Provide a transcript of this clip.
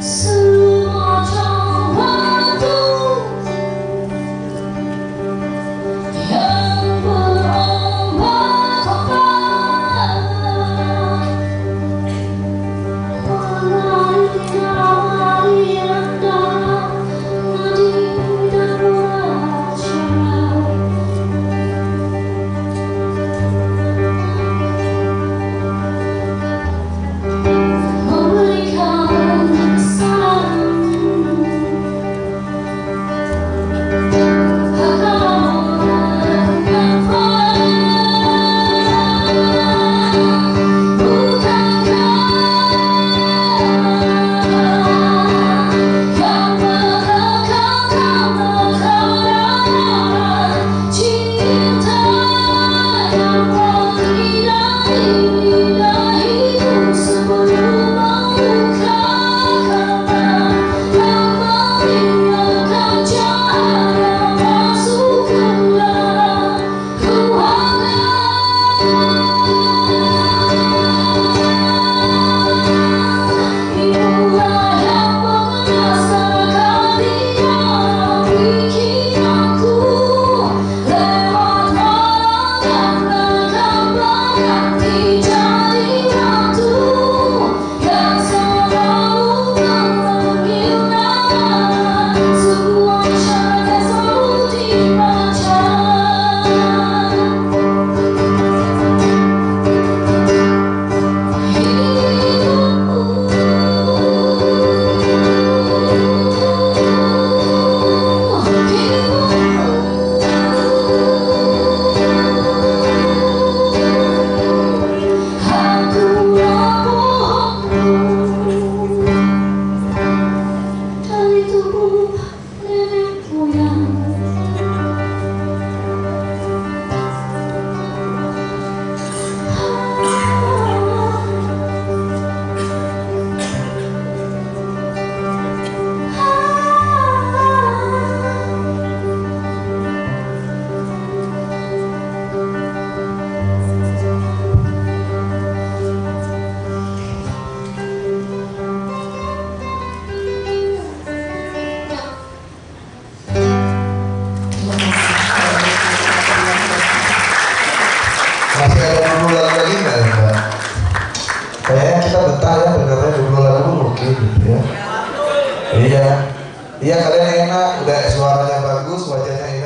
是 kayaknya kita betah ya dengarnya dulu lagu mungkin gitu ya. Iya. Iya kalian enak udah suaranya bagus wajahnya enak